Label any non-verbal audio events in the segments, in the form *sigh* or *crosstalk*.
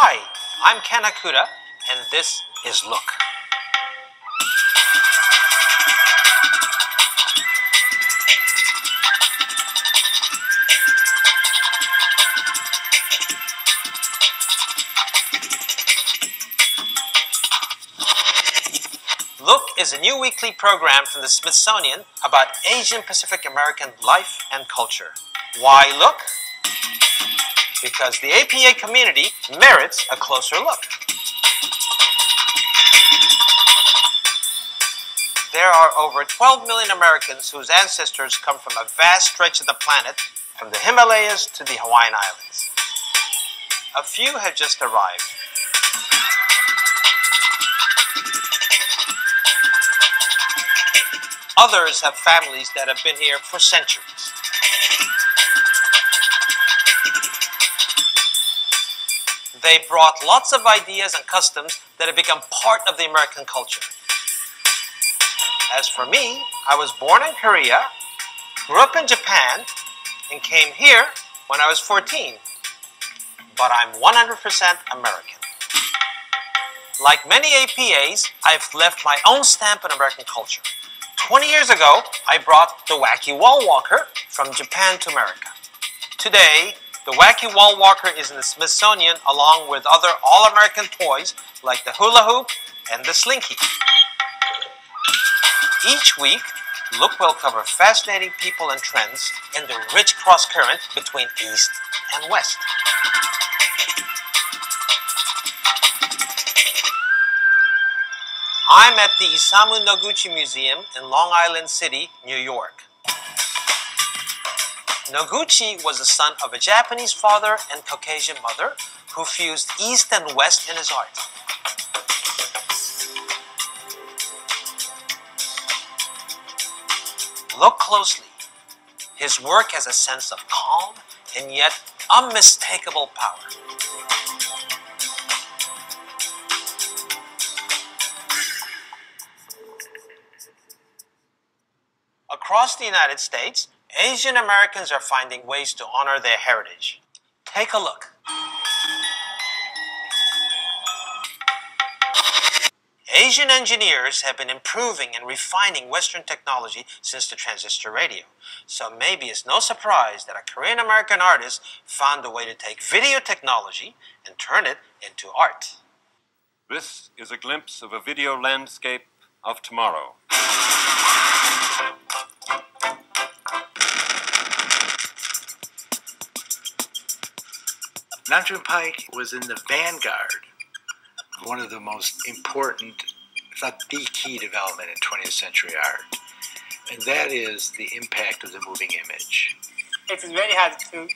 Hi, I'm Ken Hakuda, and this is Look. Look is a new weekly program from the Smithsonian about Asian Pacific American life and culture. Why look? Because the APA community merits a closer look. There are over 12 million Americans whose ancestors come from a vast stretch of the planet, from the Himalayas to the Hawaiian Islands. A few have just arrived. Others have families that have been here for centuries. They brought lots of ideas and customs that have become part of the American culture. As for me, I was born in Korea, grew up in Japan, and came here when I was 14. But I'm 100% American. Like many APAs, I've left my own stamp on American culture. 20 years ago, I brought the Wacky Wall Walker from Japan to America. Today, the Wacky Wall Walker is in the Smithsonian along with other all-American toys like the hula hoop and the slinky. Each week, Look will cover fascinating people and trends in the rich cross-current between East and West. I'm at the Isamu Noguchi Museum in Long Island City, New York. Noguchi was the son of a Japanese father and Caucasian mother who fused East and West in his art. Look closely. His work has a sense of calm and yet unmistakable power. Across the United States, Asian Americans are finding ways to honor their heritage. Take a look. Asian engineers have been improving and refining Western technology since the transistor radio. So maybe it's no surprise that a Korean American artist found a way to take video technology and turn it into art. This is a glimpse of a video landscape of tomorrow. Nam June Paik was in the vanguard of one of the most important, if not the key development in 20th century art, and that is the impact of the moving image. It's very hard to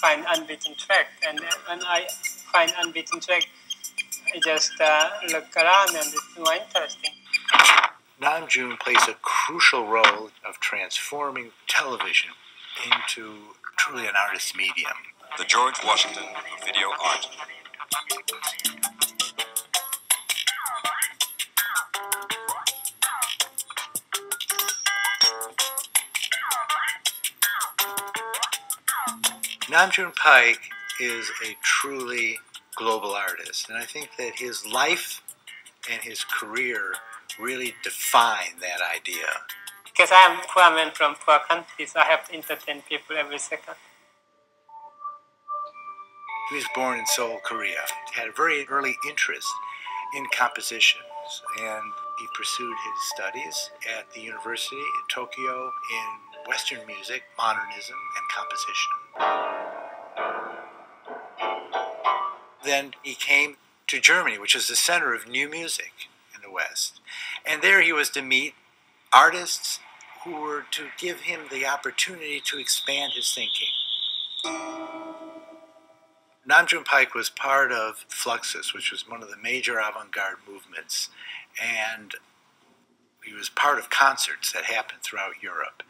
find unbeaten track, and when I find unbeaten track, I just uh, look around and it's more interesting. Nam June plays a crucial role of transforming television into truly an artist's medium. The George Washington of video art. Nam June Paik is a truly global artist, and I think that his life and his career really define that idea. Because I am poor man from poor countries, I have to entertain people every second. He was born in Seoul, Korea. He had a very early interest in compositions, and he pursued his studies at the University in Tokyo in Western music, modernism, and composition. Then he came to Germany, which is the center of new music in the West. And there he was to meet artists who were to give him the opportunity to expand his thinking. Nam June Paik was part of Fluxus, which was one of the major avant-garde movements, and he was part of concerts that happened throughout Europe.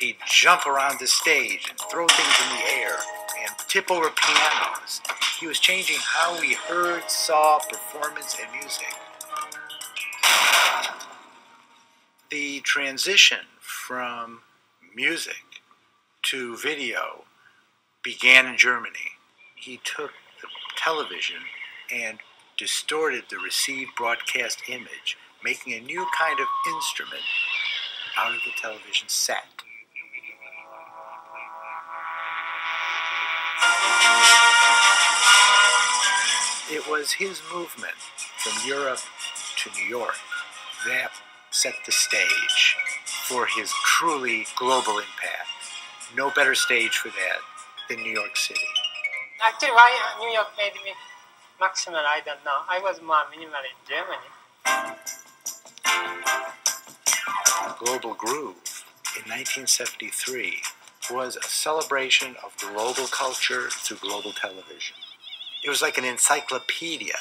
He'd jump around the stage and throw things in the air and tip over pianos. He was changing how we heard, saw performance and music. The transition from music to video began in Germany. He took the television and distorted the received broadcast image, making a new kind of instrument out of the television set. It was his movement from Europe to New York that set the stage for his truly global impact. No better stage for that than New York City. Actually, why New York made me maximal, I don't know. I was more minimal in Germany. Global Groove in 1973 was a celebration of global culture through global television. It was like an encyclopedia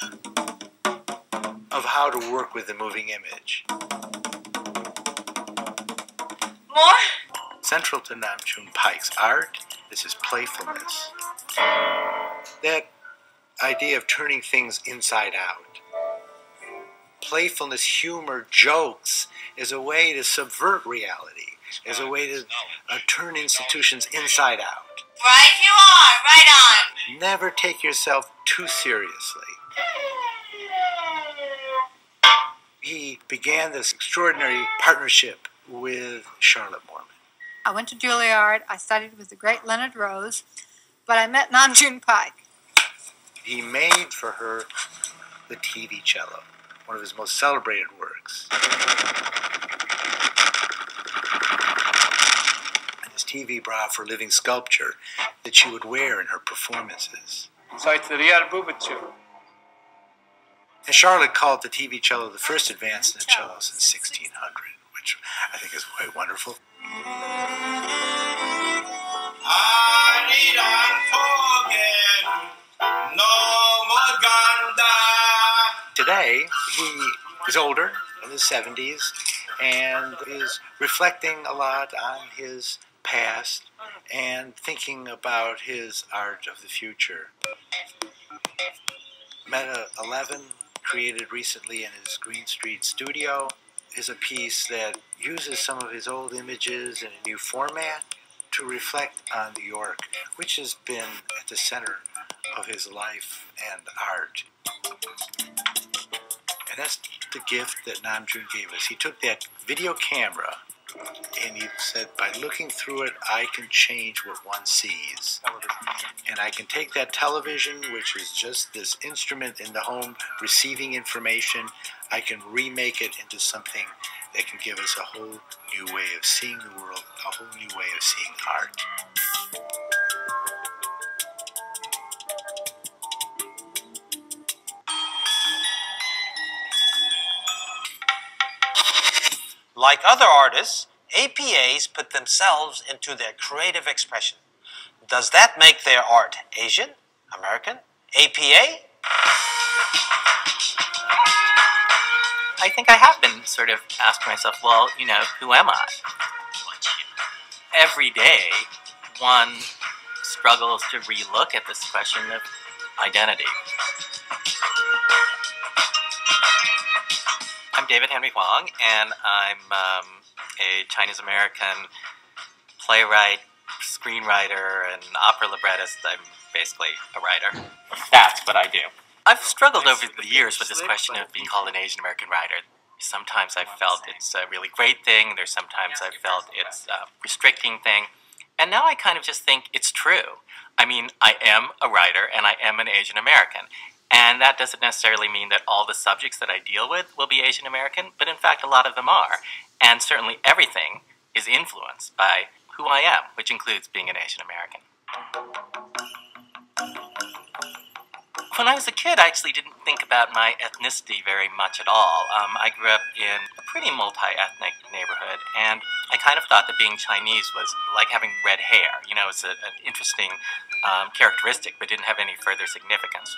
of how to work with the moving image. More? Central to Nam June Paik's is his playfulness. That idea of turning things inside out. Playfulness, humor, jokes is a way to subvert reality, is a way to uh, turn institutions inside out. Right you are, right on. Never take yourself too seriously. He began this extraordinary partnership with Charlotte Moorman. I went to Juilliard. I studied with the great Leonard Rose, but I met Nam June Paik. He made for her the TV cello, one of his most celebrated works. And his TV bra for living sculpture that she would wear in her performances. So it's the. And Charlotte called the TV cello the first advance in the cello since 1600, which I think is quite wonderful. Today, he is older, in his 70s, and is reflecting a lot on his past and thinking about his art of the future. Meta 11, created recently in his Green Street studio, is a piece that uses some of his old images in a new format to reflect on New York, which has been at the center of his life and art. And that's the gift that Nam June gave us. He took that video camera and he said, by looking through it, I can change what one sees. And I can take that television, which is just this instrument in the home receiving information, I can remake it into something that can give us a whole new way of seeing the world, a whole new way of seeing art. Like other artists, APAs put themselves into their creative expression. Does that make their art Asian, American, APA? I think I have been sort of asking myself, well, you know, who am I? Every day, one struggles to relook at this question of identity. I'm David Henry Hwang, and I'm um, a Chinese American playwright, screenwriter, and opera librettist. I'm basically a writer. That's what I do. I've struggled over the years with this question of being called an Asian American writer. Sometimes I've felt it's a really great thing. There's sometimes I've felt it's a restricting thing. And now I kind of just think it's true. I mean, I am a writer and I am an Asian American. And that doesn't necessarily mean that all the subjects that I deal with will be Asian American, but in fact, a lot of them are. And certainly everything is influenced by who I am, which includes being an Asian American. When I was a kid, I actually didn't think about my ethnicity very much at all. Um, I grew up in a pretty multi ethnic neighborhood, and I kind of thought that being Chinese was like having red hair. You know, it's an interesting um, characteristic, but didn't have any further significance.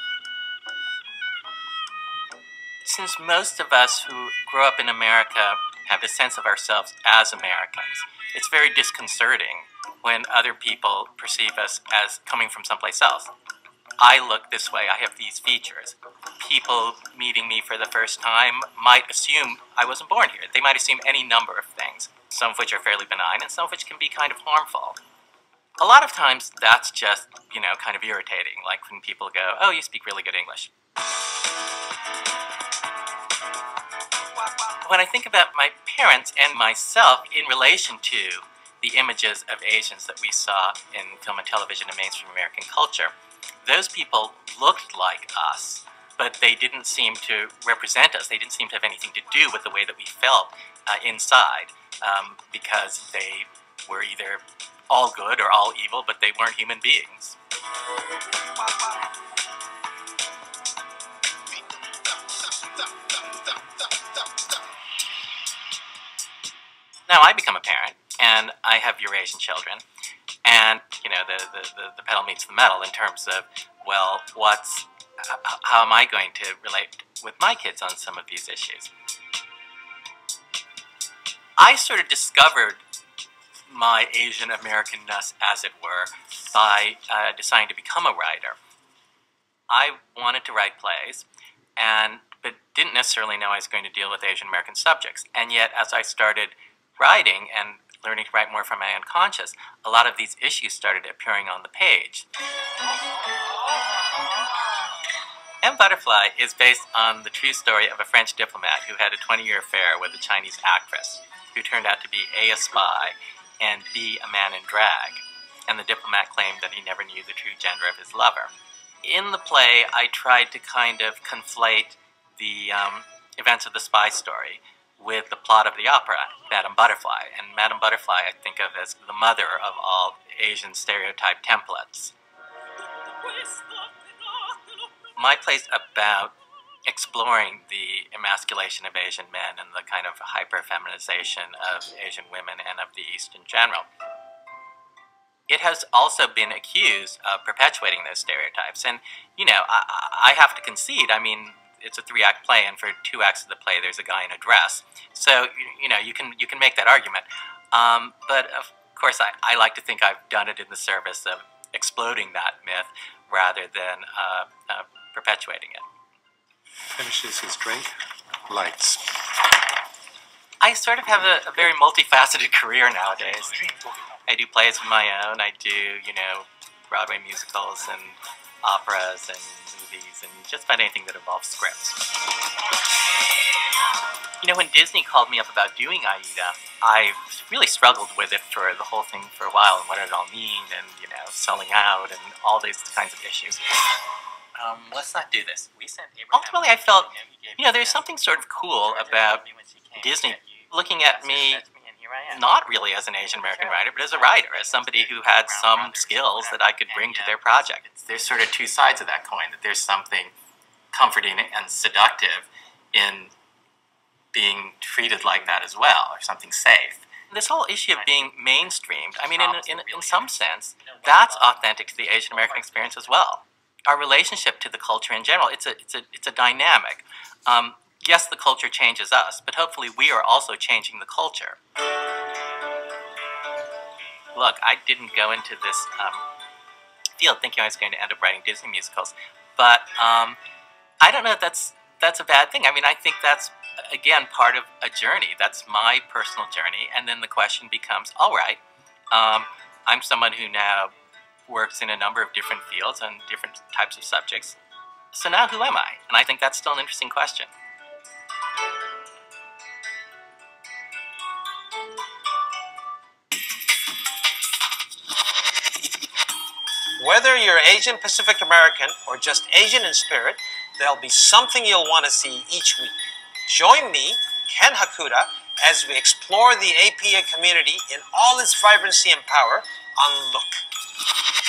Since most of us who grow up in America have a sense of ourselves as Americans, it's very disconcerting when other people perceive us as coming from someplace else. I look this way, I have these features. People meeting me for the first time might assume I wasn't born here. They might assume any number of things, some of which are fairly benign and some of which can be kind of harmful. A lot of times that's just, you know, kind of irritating, like when people go, oh, you speak really good English. When I think about my parents and myself in relation to the images of Asians that we saw in film and television and mainstream American culture, those people looked like us, but they didn't seem to represent us. They didn't seem to have anything to do with the way that we felt uh, inside um, because they were either all good or all evil, but they weren't human beings. Now I become a parent, and I have Eurasian children, and you know the the, the, pedal meets the metal in terms of well, what's how am I going to relate with my kids on some of these issues? I sort of discovered my Asian Americanness, as it were, by uh, deciding to become a writer. I wanted to write plays, and but didn't necessarily know I was going to deal with Asian American subjects. And yet, as I started writing and learning to write more from my unconscious, a lot of these issues started appearing on the page. M. Butterfly is based on the true story of a French diplomat who had a 20 year affair with a Chinese actress who turned out to be A, a spy, and B, a man in drag. And the diplomat claimed that he never knew the true gender of his lover. In the play, I tried to kind of conflate the um, events of the spy story with the plot of the opera, Madame Butterfly. And Madame Butterfly I think of as the mother of all Asian stereotype templates. My play's about exploring the emasculation of Asian men and the kind of hyper-feminization of Asian women and of the East in general. It has also been accused of perpetuating those stereotypes. And, you know, I, I have to concede, I mean, it's a three-act play, and for two acts of the play, there's a guy in a dress. So, you, know, you can, you can make that argument. Um, but, of course, I, I like to think I've done it in the service of exploding that myth rather than uh, uh, perpetuating it finishes his drink, lights. I sort of have a, a, very multifaceted *laughs* career nowadays. I do plays of my own. I do, you know, Broadway musicals and operas and movies and just about anything that involves scripts. You know, when Disney called me up about doing Aida, I really struggled with it for the whole thing for a while and what did it all mean and, you know, selling out and all these kinds of issues um, let's not do this. We sent Abraham Ultimately, I felt, you know, there's something sort of cool about Disney looking at me not really as an Asian American writer, but as a writer, as somebody who had some skills that I could bring to their project. There's sort of two sides of that coin, that there's something comforting and seductive in being treated like that as well, or something safe. This whole issue of being mainstreamed, I mean, in, in, in some sense, that's authentic to the Asian American experience as well our relationship to the culture in general. It's a, it's a, it's a dynamic. Um, yes, the culture changes us, but hopefully we are also changing the culture. Look, I didn't go into this um, field thinking I was going to end up writing Disney musicals, but um, I don't know if that's that's a bad thing. I mean, I think that's again part of a journey. That's my personal journey, and then the question becomes: All right, um, I'm someone who now works in a number of different fields and different types of subjects. So now who am I? And I think that's still an interesting question. Whether you're Asian Pacific American or just Asian in spirit, there'll be something you'll want to see each week. Join me, Ken Hakuda, as we explore the APA community in all its vibrancy and power on Look.